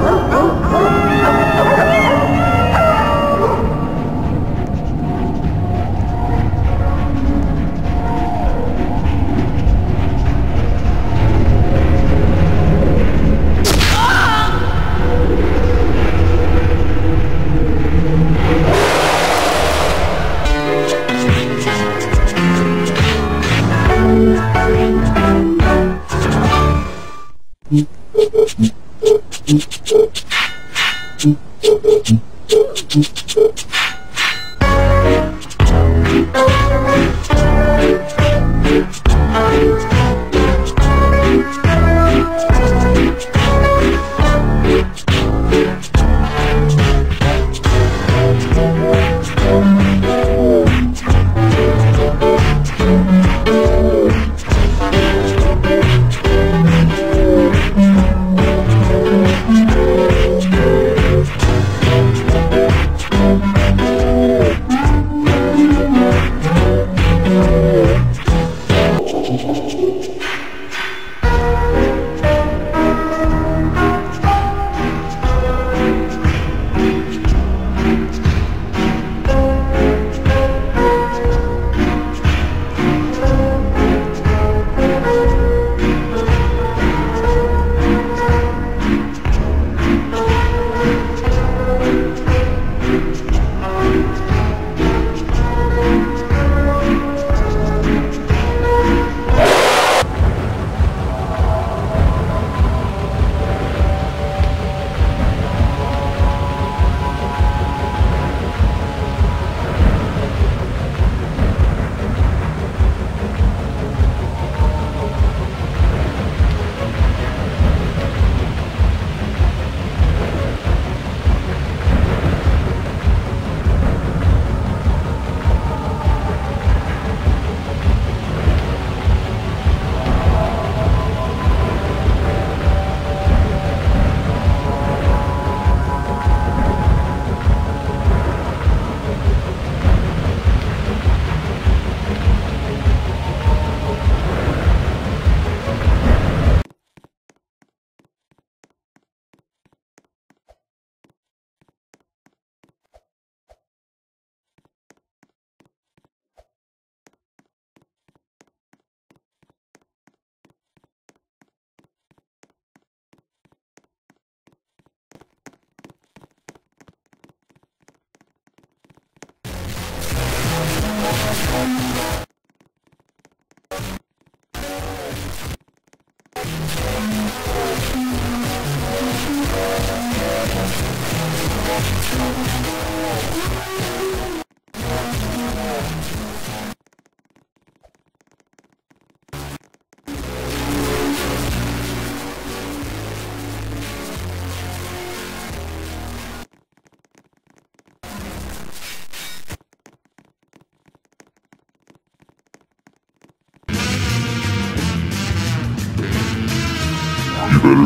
better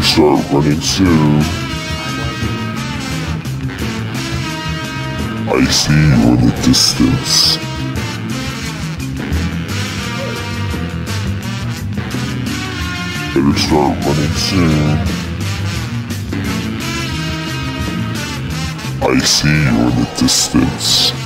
start running soon. I see you in the distance. Better start running soon. I see you in the distance.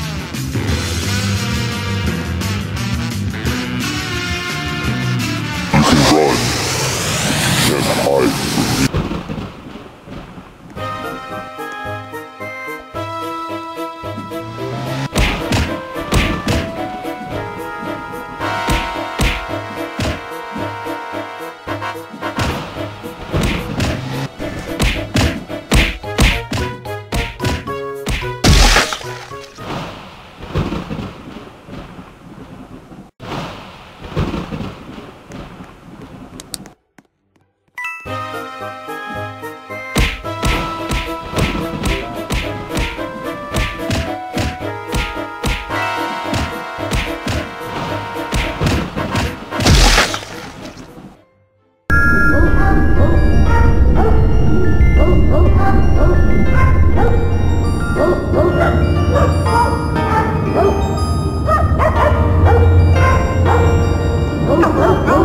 não, não, não.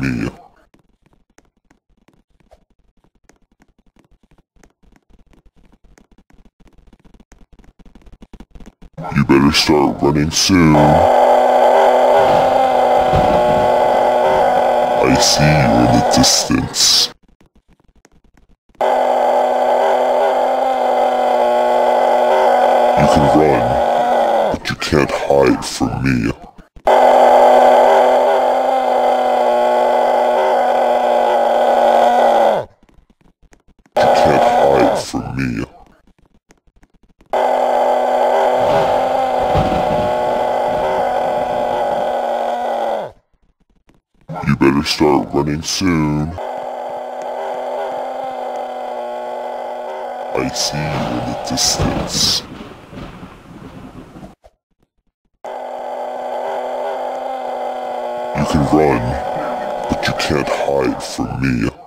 me. You better start running soon. I see you in the distance. You can run, but you can't hide from me. Running soon. I see you in the distance. You can run, but you can't hide from me.